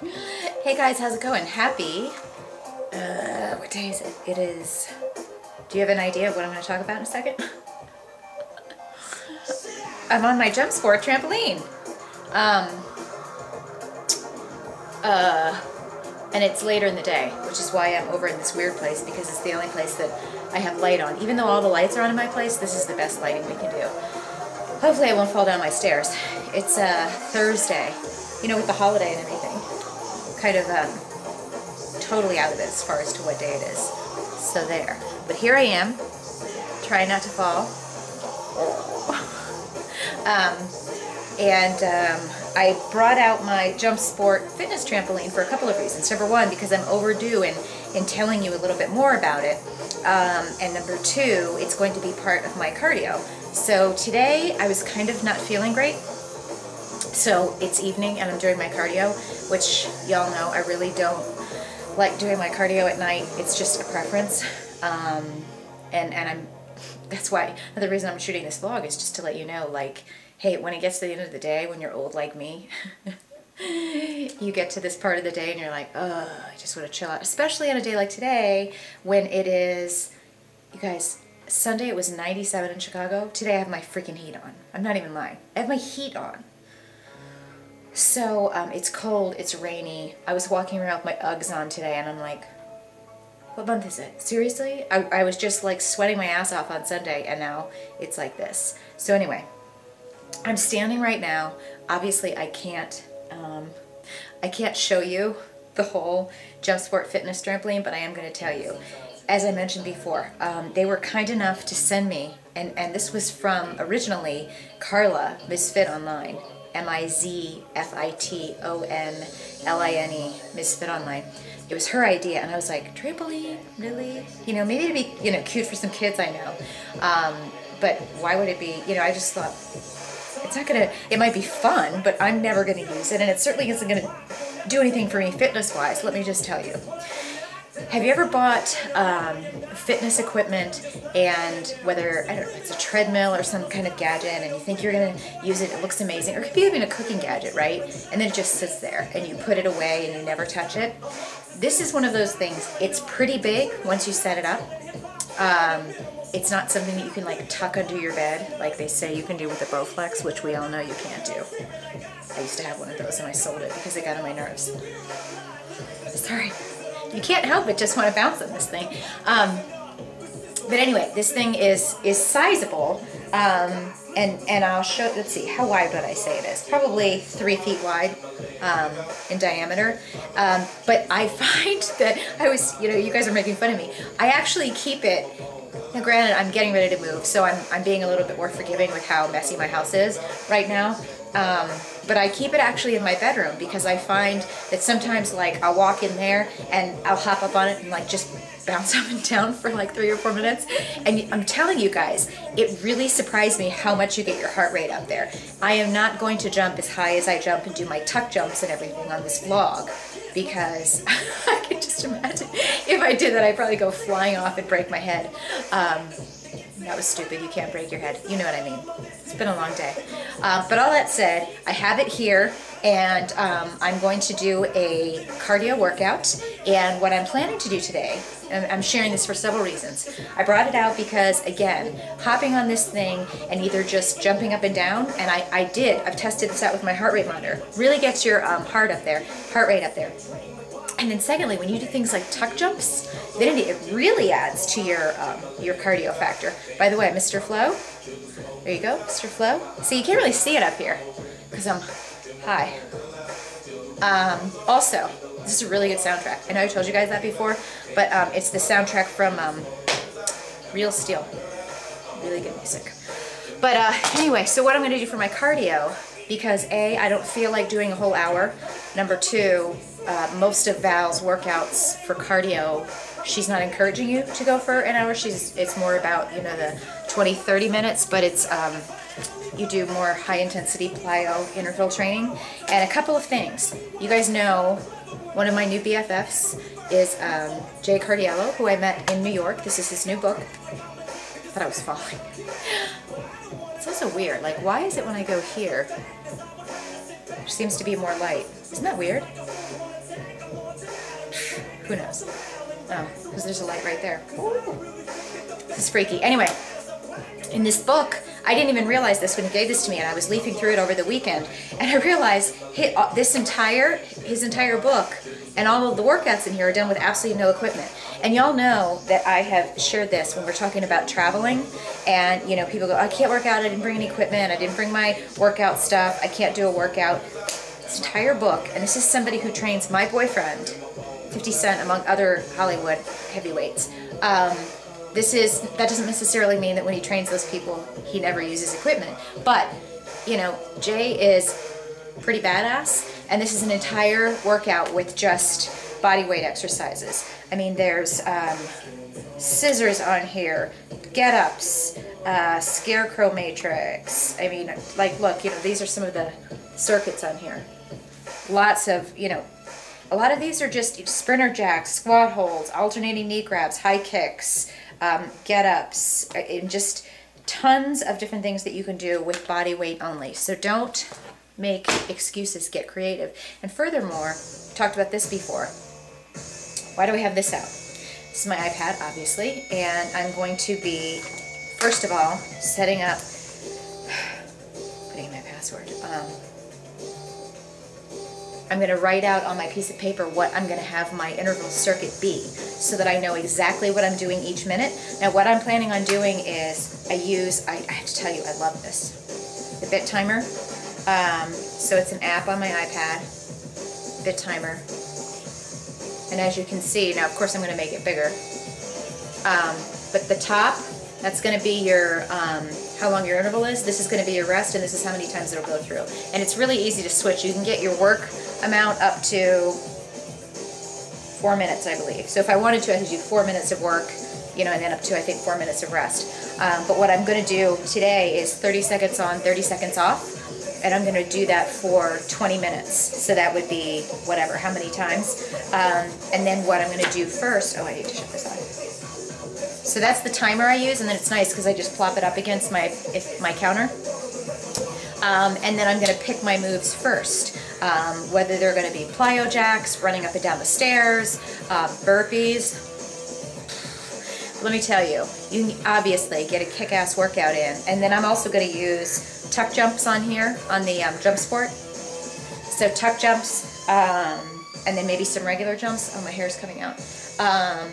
Hey guys, how's it going? Happy, uh, what day is it? It is, do you have an idea of what I'm going to talk about in a second? I'm on my JumpSport trampoline. Um, uh, and it's later in the day, which is why I'm over in this weird place because it's the only place that I have light on. Even though all the lights are on in my place, this is the best lighting we can do. Hopefully I won't fall down my stairs. It's uh, Thursday, you know, with the holiday and everything. Kind of um, totally out of it as far as to what day it is. So there. But here I am, trying not to fall. Um, and um, I brought out my JumpSport fitness trampoline for a couple of reasons. Number one, because I'm overdue in, in telling you a little bit more about it. Um, and number two, it's going to be part of my cardio. So today I was kind of not feeling great. So it's evening and I'm doing my cardio, which y'all know I really don't like doing my cardio at night. It's just a preference. Um, and, and I'm that's why another reason I'm shooting this vlog is just to let you know, like, hey, when it gets to the end of the day, when you're old like me, you get to this part of the day and you're like, oh, I just want to chill out. Especially on a day like today when it is, you guys, Sunday it was 97 in Chicago. Today I have my freaking heat on. I'm not even lying. I have my heat on. So um, it's cold, it's rainy. I was walking around with my Uggs on today and I'm like, what month is it? Seriously? I, I was just like sweating my ass off on Sunday and now it's like this. So anyway, I'm standing right now. Obviously I can't, um, I can't show you the whole JumpSport Fitness trampoline, but I am going to tell you. As I mentioned before, um, they were kind enough to send me, and, and this was from originally Carla, MizFit Online, M-I-Z-F-I-T-O-N-L-I-N-E, MizFit Online it was her idea, and I was like, trampoline, really? You know, maybe it'd be, you know, cute for some kids, I know. Um, but why would it be, you know, I just thought, it's not gonna, it might be fun, but I'm never gonna use it, and it certainly isn't gonna do anything for me fitness-wise, let me just tell you. Have you ever bought um, fitness equipment and whether, I don't know, it's a treadmill or some kind of gadget and you think you're going to use it, it looks amazing, or it could be even a cooking gadget, right? And then it just sits there and you put it away and you never touch it. This is one of those things. It's pretty big once you set it up. Um, it's not something that you can like tuck under your bed like they say you can do with the Bowflex, which we all know you can't do. I used to have one of those and I sold it because it got on my nerves. Sorry. You can't help but just want to bounce on this thing. Um, but anyway, this thing is is sizable, um, and and I'll show. Let's see, how wide would I say it is? Probably three feet wide um, in diameter. Um, but I find that I was, you know, you guys are making fun of me. I actually keep it. Now, granted, I'm getting ready to move, so I'm I'm being a little bit more forgiving with how messy my house is right now. Um, but I keep it actually in my bedroom because I find that sometimes like I'll walk in there and I'll hop up on it and like just bounce up and down for like three or four minutes. And I'm telling you guys, it really surprised me how much you get your heart rate up there. I am not going to jump as high as I jump and do my tuck jumps and everything on this vlog because I can just imagine if I did that I'd probably go flying off and break my head. Um, that was stupid. You can't break your head. You know what I mean. It's been a long day. Um, but all that said, I have it here and um, I'm going to do a cardio workout. And what I'm planning to do today, and I'm sharing this for several reasons. I brought it out because, again, hopping on this thing and either just jumping up and down, and I, I did, I've tested this out with my heart rate monitor, really gets your um, heart up there, heart rate up there. And then secondly, when you do things like tuck jumps, then it really adds to your um, your cardio factor. By the way, Mr. Flow, there you go, Mr. Flow. See, you can't really see it up here because I'm high. Um, also, this is a really good soundtrack. I know I told you guys that before, but um, it's the soundtrack from um, Real Steel. Really good music. But uh, anyway, so what I'm going to do for my cardio, because A, I don't feel like doing a whole hour. Number two, uh, most of Val's workouts for cardio, she's not encouraging you to go for an hour. She's It's more about, you know, the 20, 30 minutes, but it's, um, you do more high intensity plyo interval training. And a couple of things. You guys know one of my new BFFs is um, Jay Cardiello, who I met in New York. This is his new book. I thought I was falling. It's also weird. Like, why is it when I go here, there seems to be more light? Isn't that weird? Who knows? Oh, because there's a light right there. This is freaky. Anyway, in this book, I didn't even realize this when he gave this to me, and I was leafing through it over the weekend, and I realized his, uh, this entire his entire book and all of the workouts in here are done with absolutely no equipment. And y'all know that I have shared this when we're talking about traveling, and you know people go, I can't work out, I didn't bring any equipment, I didn't bring my workout stuff, I can't do a workout. This entire book, and this is somebody who trains my boyfriend, 50 Cent, among other Hollywood heavyweights. Um, this is that doesn't necessarily mean that when he trains those people he never uses equipment. But you know jay is pretty badass and this is an entire workout with just body weight exercises. I mean there's um, scissors on here get ups uh, scarecrow matrix. I mean like look you know these are some of the circuits on here. Lots of you know a lot of these are just sprinter jacks squat holds alternating knee grabs high kicks um, get ups, uh, and just tons of different things that you can do with body weight only. So don't make excuses, get creative. And furthermore, talked about this before. Why do we have this out? This is my iPad, obviously, and I'm going to be, first of all, setting up, putting in my password. Um, I'm going to write out on my piece of paper what I'm going to have my interval circuit be so that I know exactly what I'm doing each minute. Now what I'm planning on doing is I use, I, I have to tell you, I love this, the bit timer. Um, so it's an app on my iPad, bit timer. And as you can see, now of course I'm going to make it bigger. Um, but the top, that's going to be your um, how long your interval is. This is going to be your rest, and this is how many times it'll go through. And it's really easy to switch. You can get your work amount up to four minutes, I believe. So if I wanted to, I could do four minutes of work, you know, and then up to, I think, four minutes of rest. Um, but what I'm going to do today is 30 seconds on, 30 seconds off. And I'm going to do that for 20 minutes. So that would be whatever, how many times. Um, and then what I'm going to do first, oh, I need to shut this off. So that's the timer I use, and then it's nice because I just plop it up against my if, my counter. Um, and then I'm going to pick my moves first. Um, whether they're going to be plyo jacks, running up and down the stairs, uh, burpees. Let me tell you, you can obviously get a kick-ass workout in. And then I'm also going to use tuck jumps on here on the um, JumpSport. So tuck jumps, um, and then maybe some regular jumps. Oh, my hair is coming out. Um,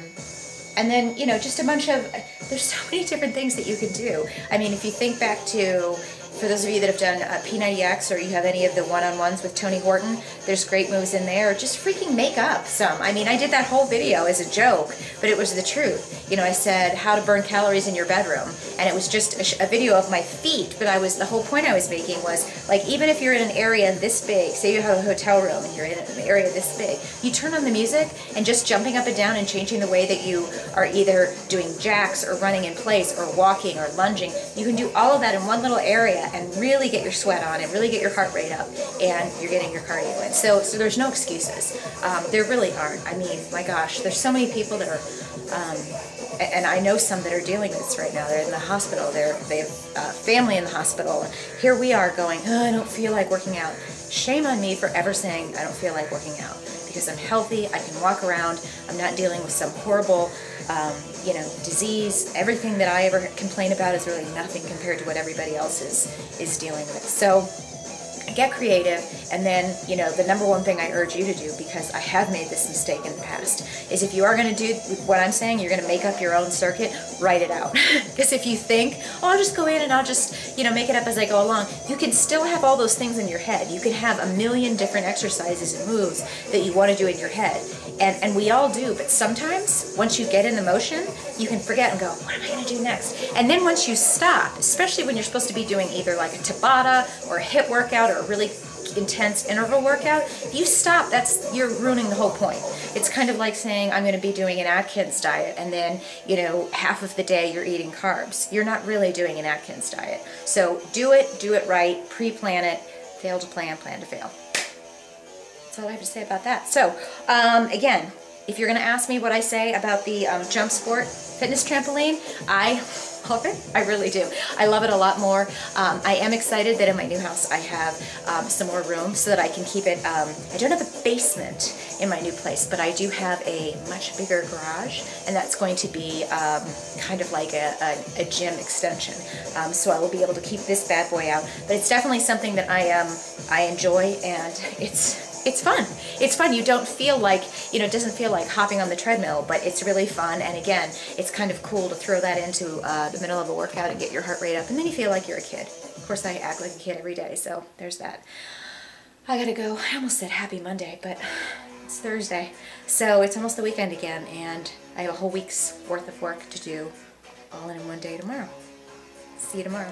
and then, you know, just a bunch of, there's so many different things that you can do. I mean, if you think back to for those of you that have done uh, P90X or you have any of the one-on-ones with Tony Horton, there's great moves in there. Just freaking make up some. I mean, I did that whole video as a joke, but it was the truth. You know, I said how to burn calories in your bedroom, and it was just a, a video of my feet, but I was, the whole point I was making was, like, even if you're in an area this big, say you have a hotel room and you're in an area this big, you turn on the music and just jumping up and down and changing the way that you are either doing jacks or running in place or walking or lunging, you can do all of that in one little area and really get your sweat on and really get your heart rate up and you're getting your cardio in. So, so there's no excuses. Um, there really aren't. I mean, my gosh, there's so many people that are, um, and I know some that are dealing with this right now. They're in the hospital. They're, they have uh, family in the hospital. Here we are going, oh, I don't feel like working out. Shame on me for ever saying I don't feel like working out because I'm healthy, I can walk around, I'm not dealing with some horrible um, you know, disease, everything that I ever complain about is really nothing compared to what everybody else is, is dealing with. So get creative and then you know the number one thing i urge you to do because i have made this mistake in the past is if you are going to do what i'm saying you're going to make up your own circuit write it out. Because if you think oh i'll just go in and i'll just you know make it up as i go along you can still have all those things in your head. You can have a million different exercises and moves that you want to do in your head and and we all do but sometimes once you get in the motion you can forget and go what am i going to do next and then once you stop especially when you're supposed to be doing either like a tabata or a HIIT workout or a really intense interval workout, if you stop, that's you're ruining the whole point. It's kind of like saying I'm going to be doing an Atkins diet and then, you know, half of the day you're eating carbs. You're not really doing an Atkins diet. So do it, do it right, pre-plan it, fail to plan, plan to fail. That's all I have to say about that. So, um, again, if you're going to ask me what I say about the um, JumpSport fitness trampoline, I love it. I really do. I love it a lot more. Um, I am excited that in my new house I have um, some more room so that I can keep it. Um, I don't have a basement in my new place, but I do have a much bigger garage, and that's going to be um, kind of like a, a, a gym extension. Um, so I will be able to keep this bad boy out. But it's definitely something that I um, I enjoy, and it's it's fun. It's fun. You don't feel like, you know, it doesn't feel like hopping on the treadmill, but it's really fun. And again, it's kind of cool to throw that into uh, the middle of a workout and get your heart rate up. And then you feel like you're a kid. Of course, I act like a kid every day, so there's that. I gotta go. I almost said happy Monday, but it's Thursday. So it's almost the weekend again, and I have a whole week's worth of work to do all in one day tomorrow. See you tomorrow.